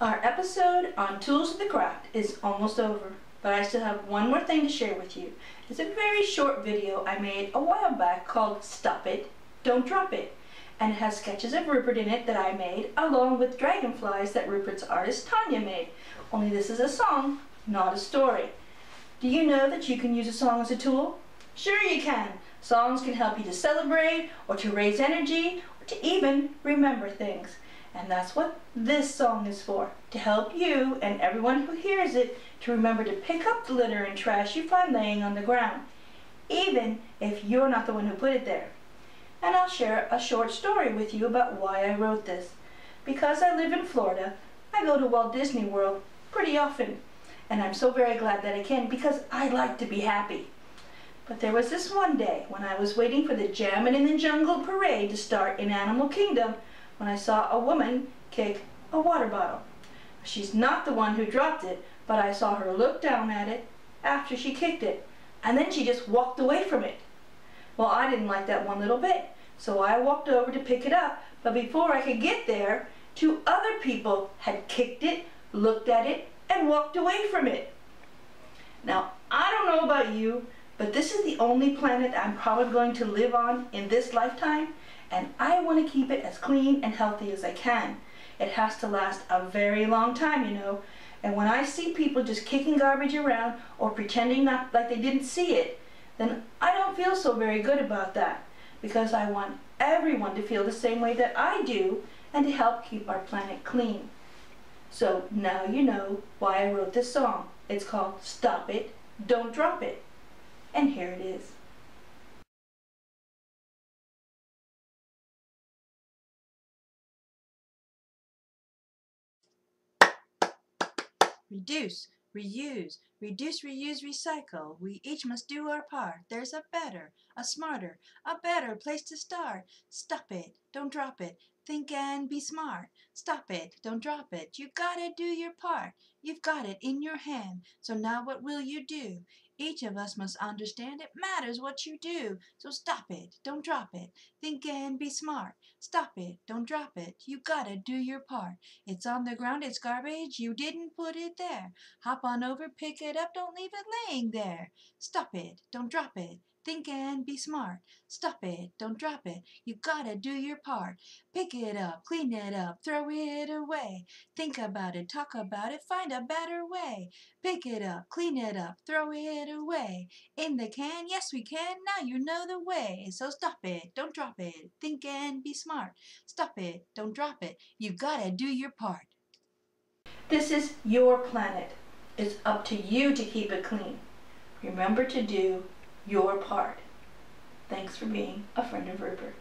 Our episode on Tools of the Craft is almost over, but I still have one more thing to share with you. It's a very short video I made a while back called Stop It, Don't Drop It, and it has sketches of Rupert in it that I made along with dragonflies that Rupert's artist Tanya made. Only this is a song, not a story. Do you know that you can use a song as a tool? Sure you can. Songs can help you to celebrate or to raise energy or to even remember things. And that's what this song is for, to help you and everyone who hears it to remember to pick up the litter and trash you find laying on the ground, even if you're not the one who put it there. And I'll share a short story with you about why I wrote this. Because I live in Florida, I go to Walt Disney World pretty often. And I'm so very glad that I can because I like to be happy. But there was this one day when I was waiting for the Jammin' in the Jungle parade to start in Animal Kingdom when I saw a woman kick a water bottle. She's not the one who dropped it, but I saw her look down at it after she kicked it, and then she just walked away from it. Well, I didn't like that one little bit, so I walked over to pick it up, but before I could get there, two other people had kicked it, looked at it, and walked away from it. Now, I don't know about you, but this is the only planet I'm probably going to live on in this lifetime, and I want to keep it as clean and healthy as I can. It has to last a very long time, you know. And when I see people just kicking garbage around or pretending not like they didn't see it, then I don't feel so very good about that because I want everyone to feel the same way that I do and to help keep our planet clean. So now you know why I wrote this song. It's called Stop It, Don't Drop It. And here it is. Reduce, reuse, reduce, reuse, recycle. We each must do our part. There's a better, a smarter, a better place to start. Stop it, don't drop it. Think and be smart. Stop it, don't drop it. You gotta do your part. You've got it in your hand. So now what will you do? Each of us must understand it matters what you do. So stop it, don't drop it. Think and be smart. Stop it, don't drop it. You gotta do your part. It's on the ground, it's garbage. You didn't put it there. Hop on over, pick it up, don't leave it laying there. Stop it, don't drop it. Think and be smart. Stop it, don't drop it. You gotta do your part. Pick it up, clean it up, throw it away. Think about it, talk about it, find a better way. Pick it up, clean it up, throw it away. In the can, yes we can, now you know the way. So stop it, don't drop it. Think and be smart. Stop it, don't drop it. You gotta do your part. This is your planet. It's up to you to keep it clean. Remember to do your part. Thanks for being a friend of Rupert.